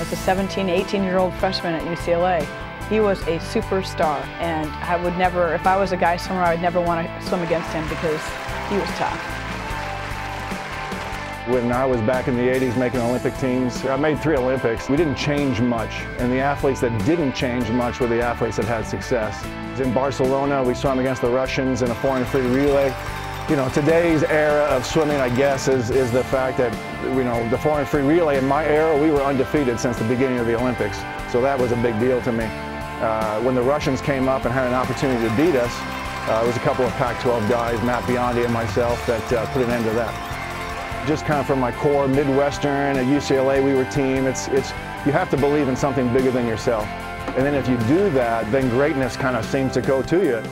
As a 17, 18-year-old freshman at UCLA, he was a superstar, and I would never, if I was a guy swimmer, I would never want to swim against him because he was tough. When I was back in the 80s making Olympic teams, I made three Olympics. We didn't change much, and the athletes that didn't change much were the athletes that had success. In Barcelona, we swam against the Russians in a 4 and free relay. You know, today's era of swimming, I guess, is, is the fact that, you know, the 4 and free relay, in my era, we were undefeated since the beginning of the Olympics. So that was a big deal to me. Uh, when the Russians came up and had an opportunity to beat us, uh, it was a couple of Pac-12 guys, Matt Biondi and myself, that uh, put an end to that just kind of from my core, Midwestern, at UCLA we were team. It's, it's, you have to believe in something bigger than yourself. And then if you do that, then greatness kind of seems to go to you.